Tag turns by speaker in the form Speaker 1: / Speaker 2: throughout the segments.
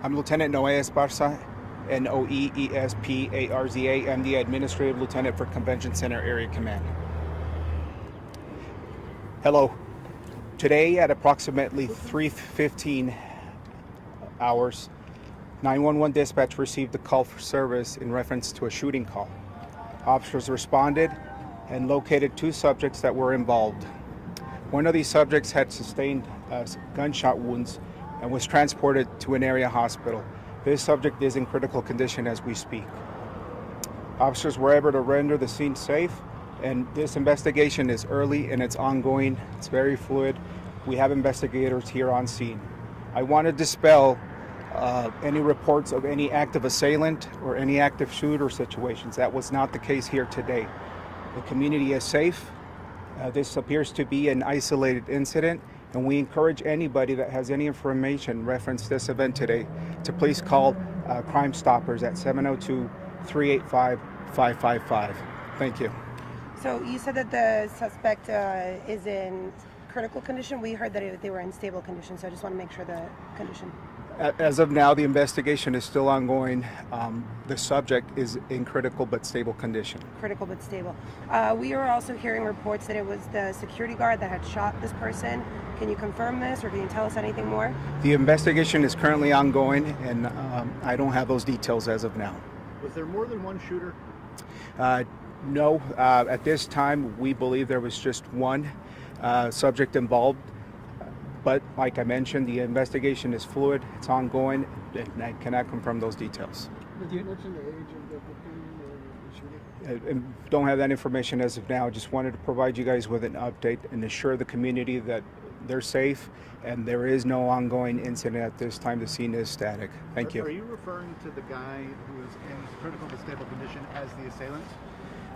Speaker 1: I'm Lieutenant Noe Esparza, N O E E S P A R Z A. I'm the Administrative Lieutenant for Convention Center Area Command. Hello. Today at approximately 3:15 hours, 911 dispatch received a call for service in reference to a shooting call. Officers responded and located two subjects that were involved. One of these subjects had sustained uh, gunshot wounds and was transported to an area hospital. This subject is in critical condition as we speak. Officers were able to render the scene safe, and this investigation is early and it's ongoing. It's very fluid. We have investigators here on scene. I want to dispel uh, any reports of any active assailant or any active shooter situations. That was not the case here today. The community is safe. Uh, this appears to be an isolated incident, and we encourage anybody that has any information reference this event today to please call uh, Crime Stoppers at 702 385 555. Thank you.
Speaker 2: So you said that the suspect uh, is in critical condition. We heard that they were in stable condition, so I just want to make sure the condition.
Speaker 1: A- As of now, the investigation is still ongoing. Um, the subject is in critical but stable condition.
Speaker 2: Critical but stable. Uh, we are also hearing reports that it was the security guard that had shot this person. Can you confirm this, or can you tell us anything more?
Speaker 1: The investigation is currently ongoing, and um, I don't have those details as of now.
Speaker 3: Was there more than one shooter?
Speaker 1: Uh, no, uh, at this time, we believe there was just one uh, subject involved. But like I mentioned, the investigation is fluid, it's ongoing, and I cannot confirm those details.
Speaker 4: Did you mention the age of the victim or the shooter?
Speaker 1: And don't have that information as of now. Just wanted to provide you guys with an update and assure the community that they're safe and there is no ongoing incident at this time. The scene is static. Thank you.
Speaker 3: Are
Speaker 1: you.
Speaker 3: you referring to the guy who is in critical but stable condition as the assailant?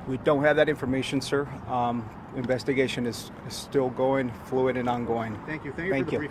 Speaker 1: We don't have that information, sir. Um, investigation is, is still going, fluid and ongoing.
Speaker 3: Thank you. Thank you
Speaker 1: Thank you.